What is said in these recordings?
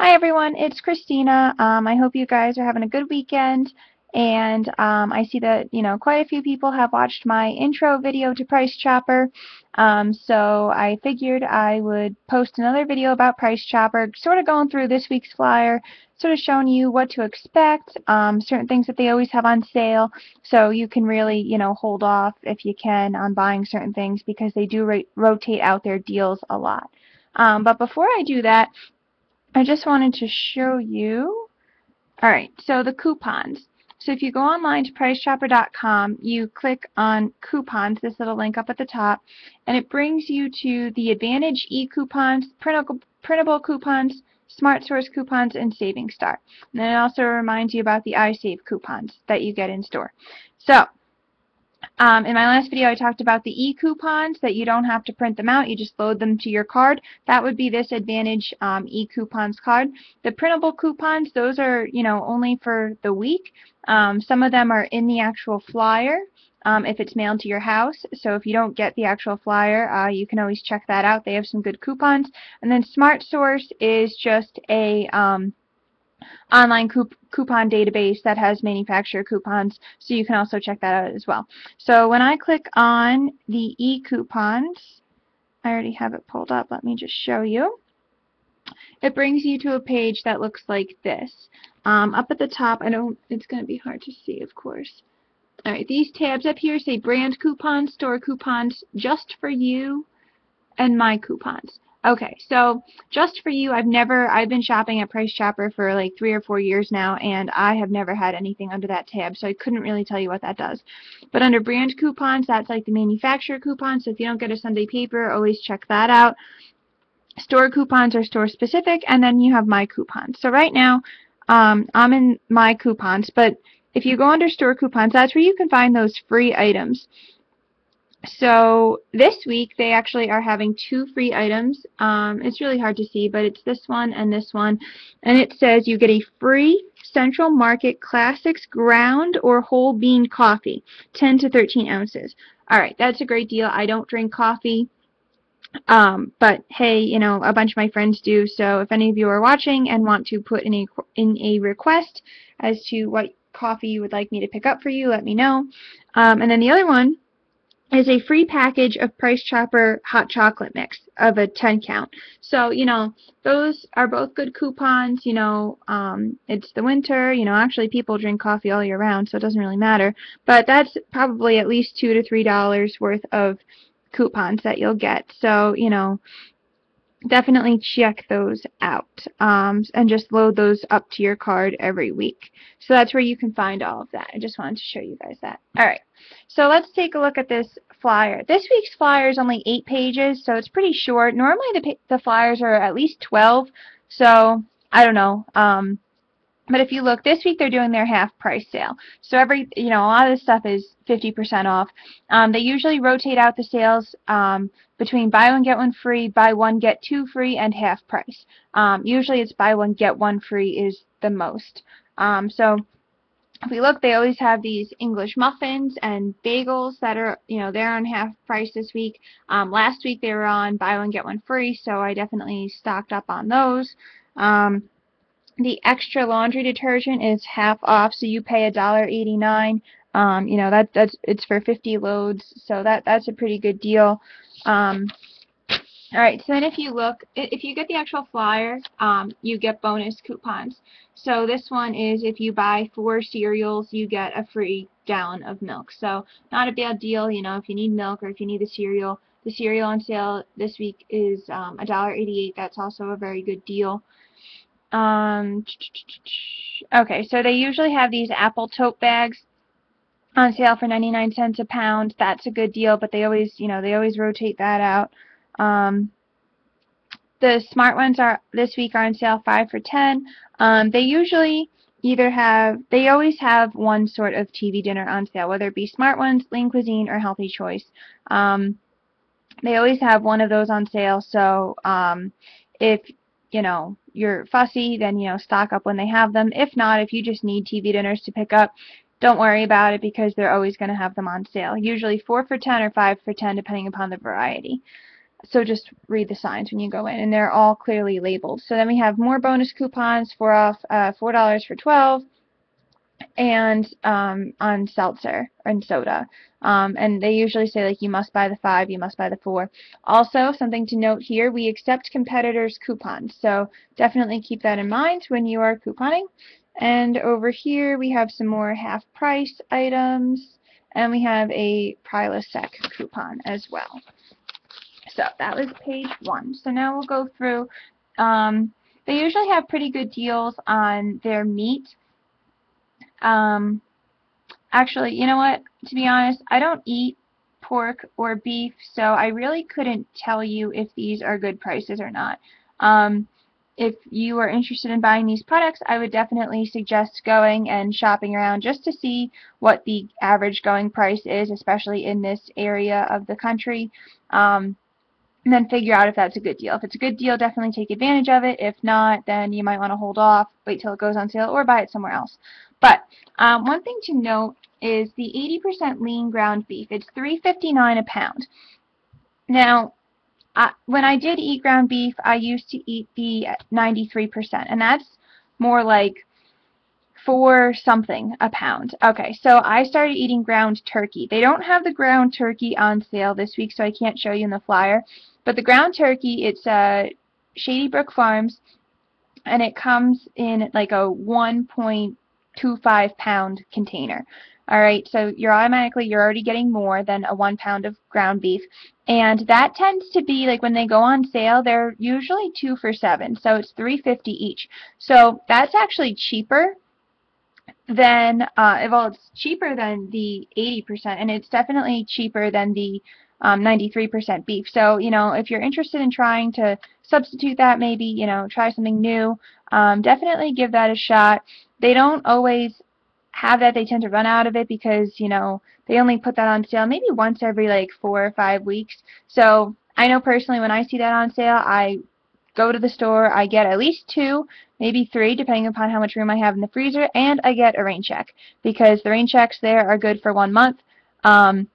Hi everyone, it's Christina. Um, I hope you guys are having a good weekend. And um, I see that you know quite a few people have watched my intro video to Price Chopper. Um, so I figured I would post another video about Price Chopper sort of going through this week's flyer sort of showing you what to expect um, certain things that they always have on sale. So you can really you know hold off if you can on buying certain things because they do rotate out their deals a lot. Um, but before I do that I just wanted to show you, alright, so the coupons. So if you go online to PriceChopper.com, you click on coupons, this little link up at the top, and it brings you to the Advantage e-coupons, printable, printable coupons, Smart Source coupons, and Saving Star. And then it also reminds you about the iSave coupons that you get in store. So um, in my last video I talked about the e-coupons that you don't have to print them out, you just load them to your card. That would be this Advantage um, e-coupons card. The printable coupons, those are you know only for the week. Um, some of them are in the actual flyer um, if it's mailed to your house. So if you don't get the actual flyer, uh, you can always check that out. They have some good coupons. And then Smart Source is just a um, online coup coupon database that has manufacturer coupons, so you can also check that out as well. So when I click on the e-coupons, I already have it pulled up, let me just show you. It brings you to a page that looks like this. Um, up at the top, I don't, it's going to be hard to see, of course. Alright, these tabs up here say brand coupons, store coupons, just for you, and my coupons. Okay, so just for you, I've never, I've been shopping at Price Chopper for like three or four years now, and I have never had anything under that tab, so I couldn't really tell you what that does. But under brand coupons, that's like the manufacturer coupon, so if you don't get a Sunday paper, always check that out. Store coupons are store specific, and then you have my coupons. So right now, um, I'm in my coupons, but if you go under store coupons, that's where you can find those free items. So this week they actually are having two free items. Um, it's really hard to see, but it's this one and this one. And it says you get a free Central Market Classics ground or whole bean coffee, 10 to 13 ounces. Alright, that's a great deal. I don't drink coffee. Um, but hey, you know, a bunch of my friends do, so if any of you are watching and want to put in a, in a request as to what coffee you would like me to pick up for you, let me know. Um, and then the other one is a free package of Price Chopper hot chocolate mix of a 10 count. So, you know, those are both good coupons, you know, um, it's the winter, you know, actually people drink coffee all year round, so it doesn't really matter. But that's probably at least 2 to $3 worth of coupons that you'll get. So, you know, definitely check those out um, and just load those up to your card every week. So that's where you can find all of that. I just wanted to show you guys that. Alright, so let's take a look at this flyer. This week's flyer is only 8 pages, so it's pretty short. Normally the, the flyers are at least 12, so I don't know. Um, but if you look, this week they're doing their half price sale. So every, you know, a lot of this stuff is 50% off. Um, they usually rotate out the sales um, between buy one, get one free, buy one, get two free, and half price. Um, usually it's buy one, get one free is the most. Um, so if we look, they always have these English muffins and bagels that are, you know, they're on half price this week. Um, last week they were on buy one, get one free, so I definitely stocked up on those. Um, the extra laundry detergent is half off, so you pay a $1.89. Um, you know, that that's it's for 50 loads, so that that's a pretty good deal. Um, all right, so then if you look, if you get the actual flyer, um, you get bonus coupons. So this one is if you buy four cereals, you get a free gallon of milk. So not a bad deal, you know, if you need milk or if you need the cereal. The cereal on sale this week is um, $1.88. That's also a very good deal. Um, okay, so they usually have these apple tote bags on sale for 99 cents a pound. That's a good deal, but they always, you know, they always rotate that out. Um, the smart ones are this week are on sale 5 for 10. Um, they usually either have, they always have one sort of TV dinner on sale, whether it be smart ones, lean cuisine, or healthy choice. Um, they always have one of those on sale, so um, if you know, you're fussy, then, you know, stock up when they have them. If not, if you just need TV dinners to pick up, don't worry about it because they're always going to have them on sale. Usually 4 for 10 or 5 for 10 depending upon the variety. So just read the signs when you go in, and they're all clearly labeled. So then we have more bonus coupons for off uh, $4 for 12 and um, on seltzer and soda. Um, and they usually say like you must buy the five, you must buy the four. Also, something to note here, we accept competitors' coupons, so definitely keep that in mind when you are couponing. And over here we have some more half price items, and we have a Prilosec coupon as well. So that was page one. So now we'll go through. Um, they usually have pretty good deals on their meat. Um, actually, you know what? To be honest, I don't eat pork or beef, so I really couldn't tell you if these are good prices or not. Um, if you are interested in buying these products, I would definitely suggest going and shopping around just to see what the average going price is, especially in this area of the country. Um, and then figure out if that's a good deal. If it's a good deal, definitely take advantage of it. If not, then you might want to hold off, wait till it goes on sale, or buy it somewhere else. But um, one thing to note is the 80% lean ground beef. It's $3.59 a pound. Now, I, when I did eat ground beef, I used to eat the 93%, and that's more like four something a pound. Okay, so I started eating ground turkey. They don't have the ground turkey on sale this week, so I can't show you in the flyer. But the ground turkey, it's uh, Shady Brook Farms, and it comes in like a 1.25 pound container. Alright, so you're automatically, you're already getting more than a one pound of ground beef. And that tends to be, like when they go on sale, they're usually two for seven. So it's three fifty each. So that's actually cheaper than, uh, well, it's cheaper than the 80%, and it's definitely cheaper than the um, 93% beef. So, you know, if you're interested in trying to substitute that, maybe, you know, try something new, um, definitely give that a shot. They don't always have that. They tend to run out of it because, you know, they only put that on sale maybe once every like four or five weeks. So I know personally when I see that on sale, I go to the store, I get at least two, maybe three, depending upon how much room I have in the freezer, and I get a rain check because the rain checks there are good for one month. Um,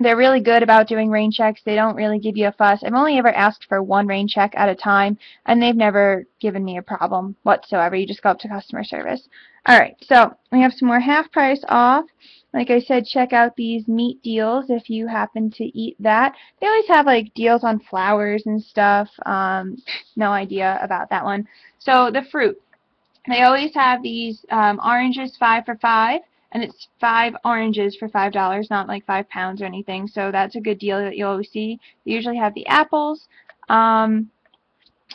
they're really good about doing rain checks. They don't really give you a fuss. I've only ever asked for one rain check at a time, and they've never given me a problem whatsoever. You just go up to customer service. Alright, so we have some more half price off. Like I said, check out these meat deals if you happen to eat that. They always have like deals on flowers and stuff. Um, no idea about that one. So the fruit. They always have these um, oranges 5 for 5 and it's five oranges for five dollars, not like five pounds or anything. So that's a good deal that you always see. They usually have the apples. Um,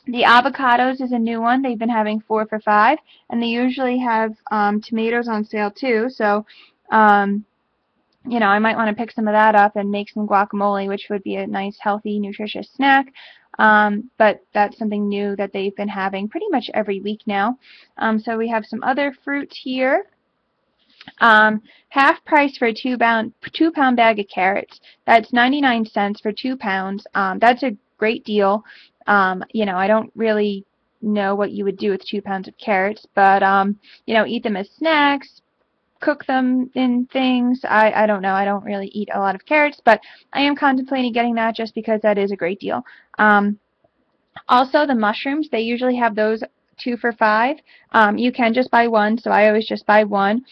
the avocados is a new one. They've been having four for five, and they usually have um, tomatoes on sale too. So, um, you know, I might want to pick some of that up and make some guacamole, which would be a nice, healthy, nutritious snack. Um, but that's something new that they've been having pretty much every week now. Um, so we have some other fruits here. Um, half price for a two pound two pound bag of carrots. That's 99 cents for two pounds. Um, that's a great deal. Um, you know, I don't really know what you would do with two pounds of carrots, but um, you know, eat them as snacks, cook them in things. I, I don't know. I don't really eat a lot of carrots, but I am contemplating getting that just because that is a great deal. Um, also, the mushrooms, they usually have those two for five. Um, you can just buy one, so I always just buy one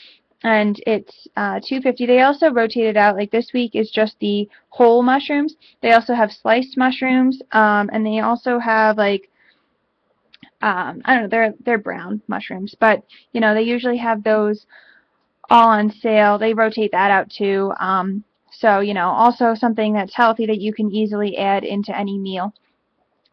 and it's uh, 250 They also rotate it out. Like this week is just the whole mushrooms. They also have sliced mushrooms, um, and they also have like um, I don't know. They're they're brown mushrooms, but you know they usually have those all on sale. They rotate that out too. Um, so you know also something that's healthy that you can easily add into any meal.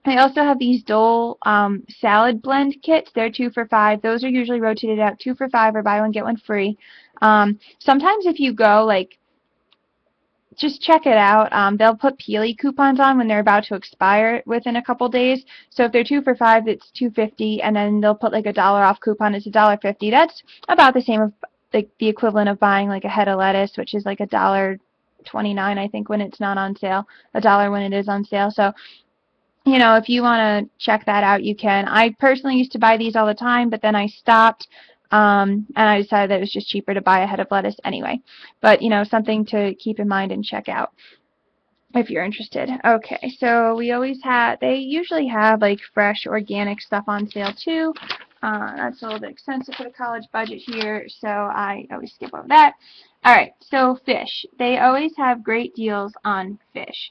They also have these Dole um, salad blend kits. They're two for five. Those are usually rotated out two for five or buy one get one free. Um, sometimes if you go like just check it out. Um, they'll put Peely coupons on when they're about to expire within a couple days. So if they're two for five, it's two fifty, and then they'll put like a dollar off coupon. It's a dollar fifty. That's about the same like the equivalent of buying like a head of lettuce, which is like a dollar twenty nine, I think, when it's not on sale. A dollar when it is on sale. So you know, if you want to check that out, you can. I personally used to buy these all the time, but then I stopped, um, and I decided that it was just cheaper to buy a head of lettuce anyway. But, you know, something to keep in mind and check out. if you're interested. Okay, so we always have, they usually have like fresh organic stuff on sale too. Uh, that's a little bit expensive for the college budget here, so I always skip over that. Alright, so fish. They always have great deals on fish.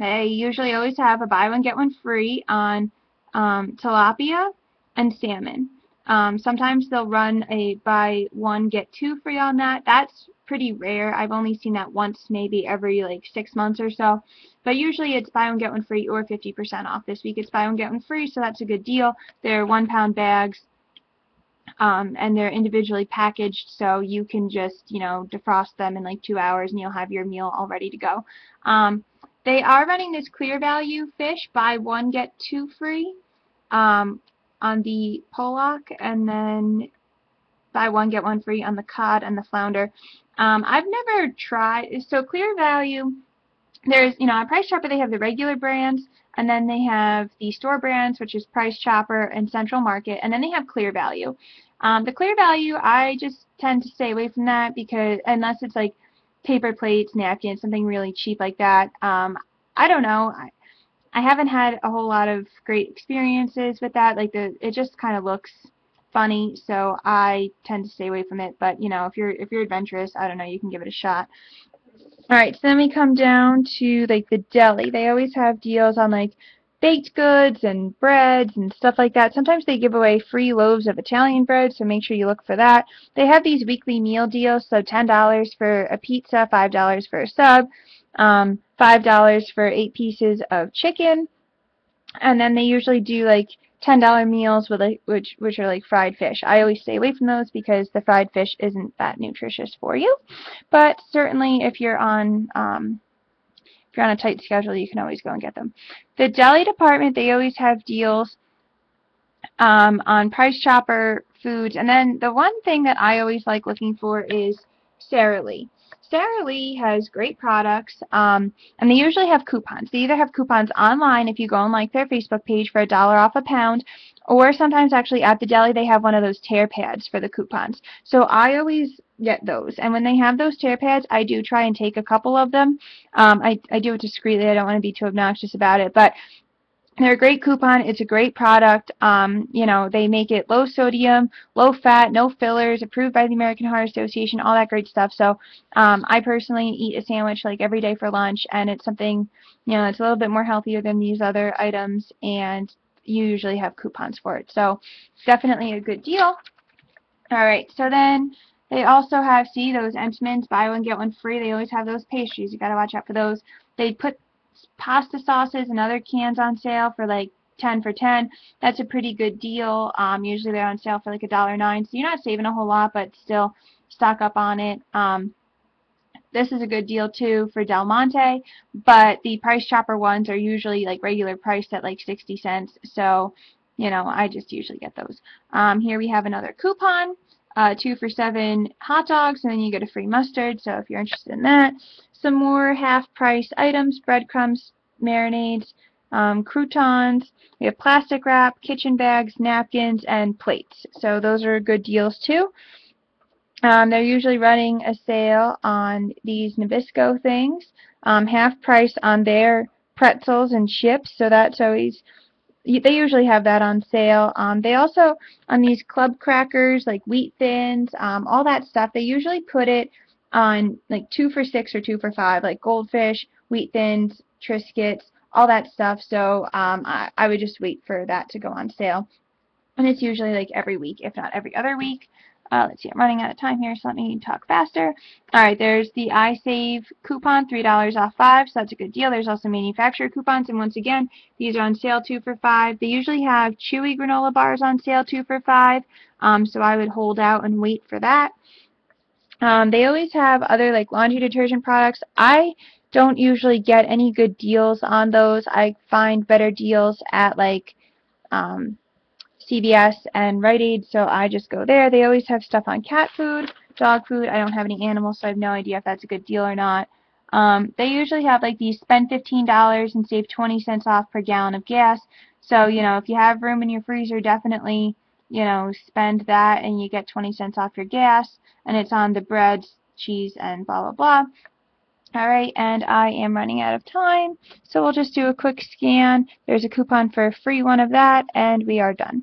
They usually always have a buy one get one free on um, tilapia and salmon. Um, sometimes they'll run a buy one get two free on that. That's pretty rare. I've only seen that once, maybe every like six months or so. But usually it's buy one get one free or 50% off. This week it's buy one get one free, so that's a good deal. They're one pound bags. Um, and they're individually packaged so you can just you know defrost them in like two hours and you'll have your meal all ready to go um, they are running this clear value fish buy one get two free um, on the pollock and then buy one get one free on the cod and the flounder um, I've never tried, so Clear Value, there's, you know, on Price Chopper they have the regular brands, and then they have the store brands, which is Price Chopper and Central Market, and then they have Clear Value. Um, the Clear Value, I just tend to stay away from that because, unless it's like paper plates, napkins, something really cheap like that. Um, I don't know. I, I haven't had a whole lot of great experiences with that. Like the, it just kind of looks funny, so I tend to stay away from it. But you know, if you're if you're adventurous, I don't know, you can give it a shot. Alright, so then we come down to like the deli. They always have deals on like baked goods and breads and stuff like that. Sometimes they give away free loaves of Italian bread, so make sure you look for that. They have these weekly meal deals, so $10 for a pizza, $5 for a sub, um, $5 for eight pieces of chicken, and then they usually do like $10 meals with a, which which are like fried fish. I always stay away from those because the fried fish isn't that nutritious for you. But certainly if you're on um, if you're on a tight schedule, you can always go and get them. The deli department, they always have deals um, on Price Chopper foods. And then the one thing that I always like looking for is Sara Lee. Sara Lee has great products, um, and they usually have coupons. They either have coupons online if you go and like their Facebook page for a dollar off a pound, or sometimes actually at the deli they have one of those tear pads for the coupons. So I always get those. And when they have those tear pads, I do try and take a couple of them. Um, I, I do it discreetly. I don't want to be too obnoxious about it. But they're a great coupon. It's a great product. Um, you know, they make it low sodium, low fat, no fillers, approved by the American Heart Association, all that great stuff. So um, I personally eat a sandwich like every day for lunch, and it's something, you know, it's a little bit more healthier than these other items, and you usually have coupons for it. So definitely a good deal. All right, so then they also have, see, those Entenmann's, buy one, get one free. They always have those pastries. you got to watch out for those. They put pasta sauces and other cans on sale for like 10 for 10. That's a pretty good deal. Um, usually they're on sale for like a dollar nine, so you're not saving a whole lot, but still stock up on it. Um, this is a good deal too for Del Monte, but the Price Chopper ones are usually like regular priced at like 60 cents, so you know I just usually get those. Um, here we have another coupon uh, two for seven hot dogs, and then you get a free mustard. So if you're interested in that, some more half-price items: breadcrumbs, marinades, um, croutons. We have plastic wrap, kitchen bags, napkins, and plates. So those are good deals too. Um, they're usually running a sale on these Nabisco things, um, half price on their pretzels and chips. So that's always they usually have that on sale. Um, they also, on these club crackers, like wheat thins, um, all that stuff, they usually put it on like two for six or two for five, like goldfish, wheat thins, Triscuits, all that stuff. So um, I, I would just wait for that to go on sale. And it's usually like every week, if not every other week. Uh, let's see, I'm running out of time here, so let me talk faster. Alright, there's the iSave coupon, $3 off 5, so that's a good deal. There's also manufacturer coupons, and once again, these are on sale 2 for 5. They usually have chewy granola bars on sale 2 for 5, um, so I would hold out and wait for that. Um, they always have other like laundry detergent products. I don't usually get any good deals on those. I find better deals at like um, CVS and Rite Aid, so I just go there. They always have stuff on cat food, dog food. I don't have any animals, so I have no idea if that's a good deal or not. Um, they usually have like these spend $15 and save 20 cents off per gallon of gas. So, you know, if you have room in your freezer, definitely, you know, spend that and you get 20 cents off your gas. And it's on the bread, cheese, and blah, blah, blah. Alright, and I am running out of time, so we'll just do a quick scan. There's a coupon for a free one of that, and we are done.